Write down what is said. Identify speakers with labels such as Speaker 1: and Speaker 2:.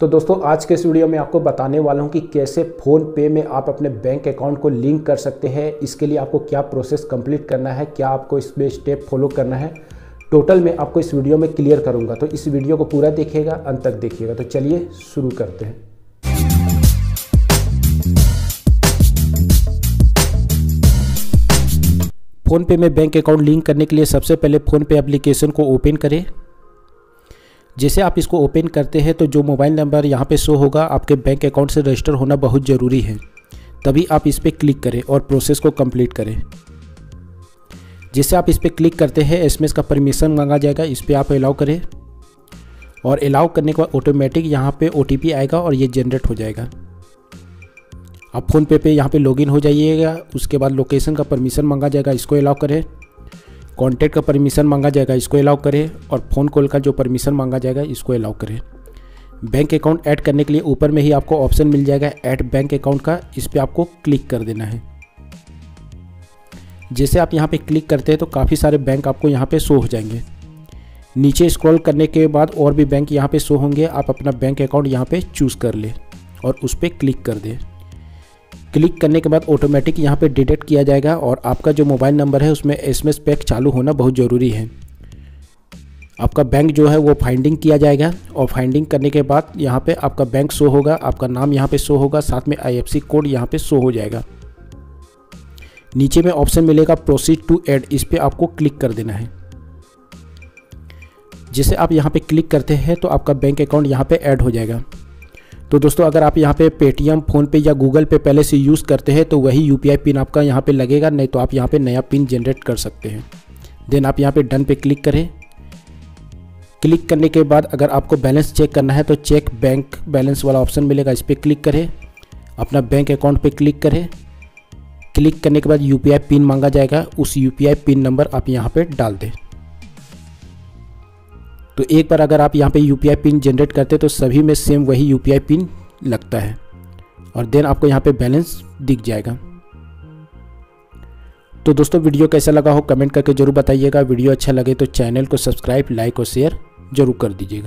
Speaker 1: तो दोस्तों, आज के इस वीडियो में आपको बताने वाला हूँ कि कैसे फ़ोन पे में आप अपने बैंक अकाउंट को लिंक कर सकते हैं। इसके लिए आपको क्या प्रोसेस कंप्लीट करना है, क्या आपको इसमें स्टेप फॉलो करना है, टोटल में आपको इस वीडियो में क्लियर करूँगा। तो इस वीडियो को पूरा देखिएगा, अंत तक देखिएगा। तो चलिए शुरू करते हैं। फ़ोनपे में बैंक अकाउंट लिंक करने के लिए सबसे पहले फ़ोनपे एप्लीकेशन को ओपन करें। जैसे आप इसको ओपन करते हैं तो जो मोबाइल नंबर यहाँ पे शो होगा, आपके बैंक अकाउंट से रजिस्टर होना बहुत ज़रूरी है। तभी आप इस पर क्लिक करें और प्रोसेस को कंप्लीट करें। जैसे आप इस पर क्लिक करते हैं एसएमएस का परमिशन मांगा जाएगा, इस पर आप अलाउ करें। और अलाउ करने के बाद ऑटोमेटिक यहाँ पे ओ आएगा और ये जनरेट हो जाएगा। आप फ़ोन पे पे यहाँ पे लॉगिन हो जाइएगा, उसके बाद लोकेशन का परमिशन मांगा जाएगा, इसको अलाउ करें। कॉन्टैक्ट का परमिशन मांगा जाएगा, इसको अलाउ करें और फ़ोन कॉल का जो परमिशन मांगा जाएगा, इसको अलाउ करें। बैंक अकाउंट ऐड करने के लिए ऊपर में ही आपको ऑप्शन मिल जाएगा ऐड बैंक अकाउंट का, इस पर आपको क्लिक कर देना है। जैसे आप यहाँ पे क्लिक करते हैं तो काफ़ी सारे बैंक आपको यहाँ पे शो हो जाएँगे। नीचे स्क्रॉल करने के बाद और भी बैंक यहाँ पे शो होंगे, आप अपना बैंक अकाउंट यहाँ पे चूज़ कर ले और उस पर क्लिक कर दें। क्लिक करने के बाद ऑटोमेटिक यहाँ पे डिटेक्ट किया जाएगा और आपका जो मोबाइल नंबर है उसमें एस एम पैक चालू होना बहुत ज़रूरी है। आपका बैंक जो है वो फाइंडिंग किया जाएगा और फाइंडिंग करने के बाद यहाँ पे आपका बैंक शो होगा, आपका नाम यहाँ पे शो होगा, साथ में आईएफसी कोड यहाँ पे शो हो जाएगा। नीचे में ऑप्शन मिलेगा प्रोसीड टू ऐड इस पर आपको क्लिक कर देना है। जिसे आप यहाँ पे क्लिक करते हैं तो आपका बैंक अकाउंट यहाँ पे ऐड हो जाएगा। तो दोस्तों, अगर आप यहाँ पे पेटीएम फ़ोनपे या गूगल पे पहले से यूज़ करते हैं तो वही यूपीआई पिन आपका यहाँ पे लगेगा, नहीं तो आप यहाँ पे नया पिन जनरेट कर सकते हैं। देन आप यहाँ पे डन पे क्लिक करें। क्लिक करने के बाद अगर आपको बैलेंस चेक करना है तो चेक बैंक बैलेंस वाला ऑप्शन मिलेगा, इस पर क्लिक करें। अपना बैंक अकाउंट पे क्लिक करें। क्लिक करने के बाद UPI पिन मांगा जाएगा, उस UPI पिन नंबर आप यहाँ पर डाल दें। तो एक बार अगर आप यहाँ पे यू पिन जनरेट करते तो सभी में सेम वही यूपीआई पिन लगता है। और देन आपको यहाँ पे बैलेंस दिख जाएगा। तो दोस्तों, वीडियो कैसा लगा हो कमेंट करके ज़रूर बताइएगा। वीडियो अच्छा लगे तो चैनल को सब्सक्राइब लाइक और शेयर ज़रूर कर दीजिएगा।